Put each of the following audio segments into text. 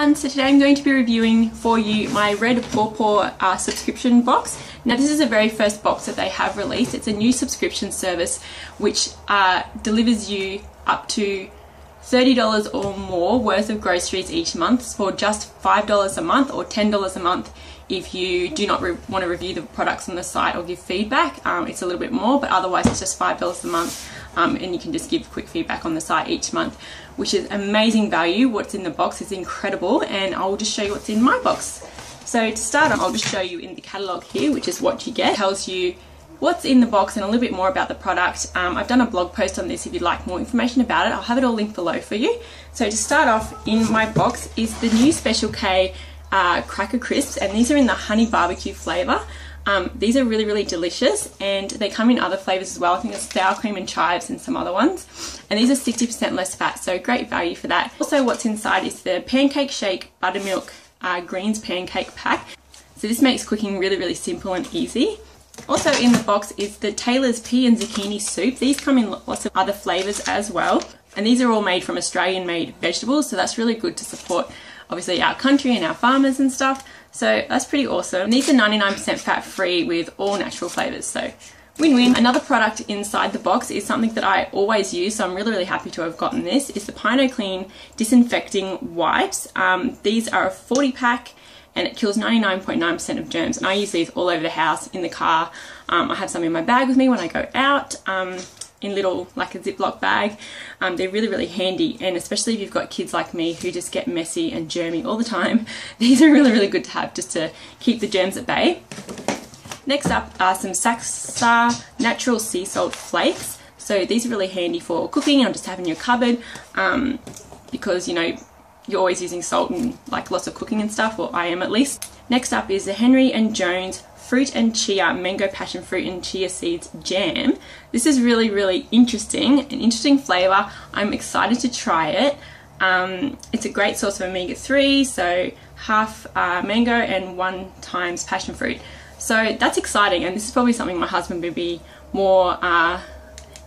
And so today I'm going to be reviewing for you my Red PawPaw uh, subscription box. Now this is the very first box that they have released. It's a new subscription service which uh, delivers you up to $30 or more worth of groceries each month for just $5 a month or $10 a month if you do not want to review the products on the site or give feedback. Um, it's a little bit more, but otherwise it's just $5 a month um, and you can just give quick feedback on the site each month, which is amazing value. What's in the box is incredible and I'll just show you what's in my box. So to start off, I'll just show you in the catalogue here, which is what you get. It tells you what's in the box and a little bit more about the product. Um, I've done a blog post on this if you'd like more information about it. I'll have it all linked below for you. So to start off in my box is the new Special K uh, Cracker Crisps and these are in the honey barbecue flavour. Um, these are really, really delicious and they come in other flavours as well. I think there's sour cream and chives and some other ones. And these are 60% less fat, so great value for that. Also what's inside is the Pancake Shake Buttermilk uh, Greens Pancake Pack. So this makes cooking really, really simple and easy. Also in the box is the Taylor's Pea and Zucchini Soup. These come in lots of other flavours as well. And these are all made from Australian made vegetables, so that's really good to support obviously our country and our farmers and stuff. So that's pretty awesome. And these are 99% fat free with all natural flavours. So win-win. Another product inside the box is something that I always use. So I'm really, really happy to have gotten this. Is the Pine O Cleen Disinfecting Wipes. Um, these are a 40 pack and it kills 99.9% .9 of germs. And I use these all over the house, in the car. Um, I have some in my bag with me when I go out. Um, in little like a Ziploc bag. Um, they're really, really handy and especially if you've got kids like me who just get messy and germy all the time, these are really, really good to have just to keep the germs at bay. Next up are some Saxa Natural Sea Salt Flakes. So these are really handy for cooking and just have in your cupboard um, because, you know, you're always using salt and like lots of cooking and stuff, or I am at least. Next up is the Henry and Jones fruit and chia mango passion fruit and chia seeds jam. This is really, really interesting, an interesting flavour. I'm excited to try it. Um, it's a great source of omega-3, so half uh, mango and one times passion fruit. So that's exciting and this is probably something my husband would be more uh,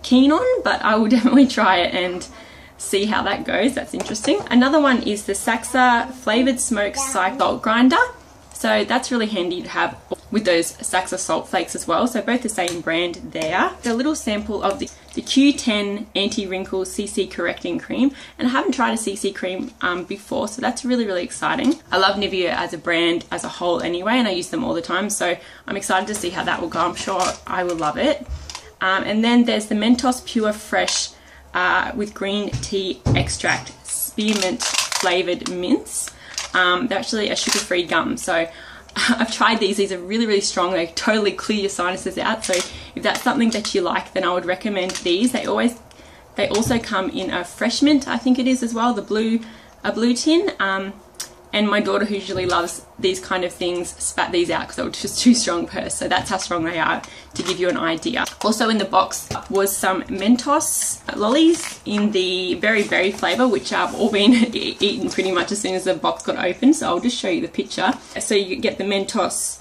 keen on, but I will definitely try it and see how that goes. That's interesting. Another one is the Saxa Flavoured Smoke Cycle Grinder. So that's really handy to have with those Saxa salt flakes as well. So both the same brand there. The little sample of the, the Q10 Anti-Wrinkle CC Correcting Cream. And I haven't tried a CC cream um, before, so that's really, really exciting. I love Nivea as a brand as a whole anyway, and I use them all the time. So I'm excited to see how that will go. I'm sure I will love it. Um, and then there's the Mentos Pure Fresh uh, with green tea extract spearmint flavored mints. Um, they're actually a sugar-free gum. So I've tried these. These are really, really strong. They totally clear your sinuses out. So if that's something that you like, then I would recommend these. They always, they also come in a fresh mint, I think it is as well, the blue, a blue tin. Um, and my daughter who usually loves these kind of things spat these out because they were just too strong for her so that's how strong they are to give you an idea. Also in the box was some mentos lollies in the very berry flavor which I've all been eaten pretty much as soon as the box got opened. so i'll just show you the picture. So you get the mentos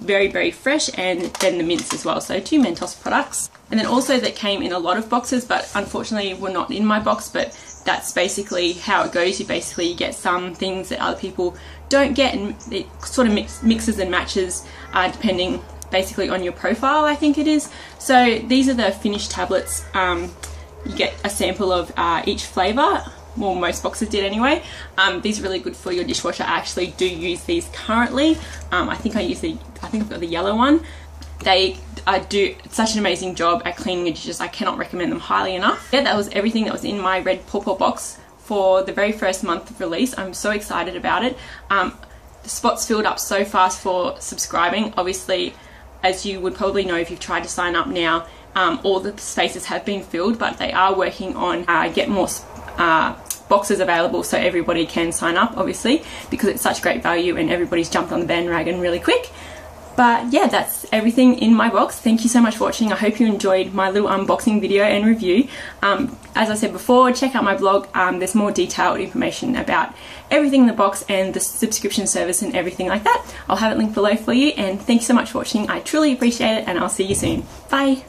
very very fresh and then the mints as well so two mentos products and then also that came in a lot of boxes but unfortunately were not in my box but that's basically how it goes. You basically get some things that other people don't get and it sort of mix, mixes and matches uh, depending basically on your profile I think it is. So these are the finished tablets. Um, you get a sample of uh, each flavour well most boxes did anyway. Um, these are really good for your dishwasher. I actually do use these currently. Um, I think I use the, I think I've got the yellow one. They do such an amazing job at cleaning your dishes. I cannot recommend them highly enough. Yeah, that was everything that was in my Red PawPaw box for the very first month of release. I'm so excited about it. Um, the spots filled up so fast for subscribing. Obviously, as you would probably know if you've tried to sign up now, um, all the spaces have been filled, but they are working on uh, get more uh, boxes available so everybody can sign up, obviously, because it's such great value and everybody's jumped on the bandwagon really quick. But yeah, that's everything in my box. Thank you so much for watching. I hope you enjoyed my little unboxing video and review. Um, as I said before, check out my blog. Um, there's more detailed information about everything in the box and the subscription service and everything like that. I'll have it linked below for you. And thank you so much for watching. I truly appreciate it and I'll see you soon. Bye!